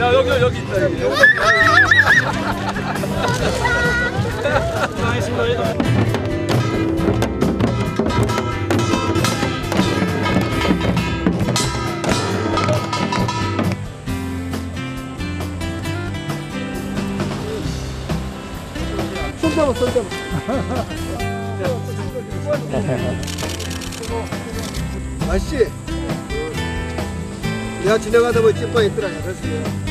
야 여기 여기 있다 여기. 여기. 손잡아 손잡아 아씨 내가 지나가다 보니 찐빵 있더라 그래서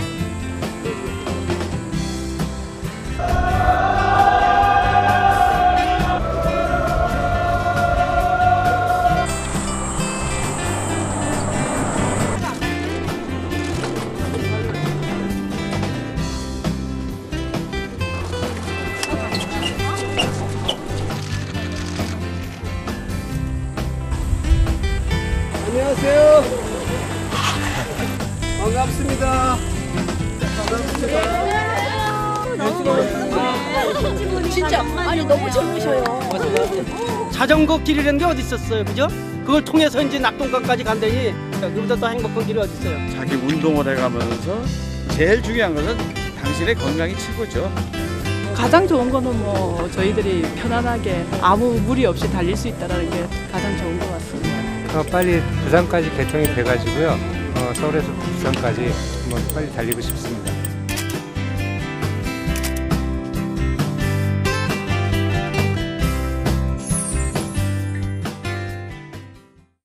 안녕하세요 반갑습니다 진짜 아니 너무 젊으셔요. 자전거 길이라는 게 어디 있었어요, 그죠? 그걸 통해서 이제 낙동강까지 간다니 그보다 더 행복한 길이 어디 있어요? 자기 운동을 해가면서 제일 중요한 것은 당신의 건강이 최고죠. 가장 좋은 거는 뭐 저희들이 편안하게 아무 무리 없이 달릴 수 있다는 게 가장 좋은 것 같습니다. 어, 빨리 부산까지 개통이 돼가지고요. 어, 서울에서 부산까지 한번 빨리 달리고 싶습니다.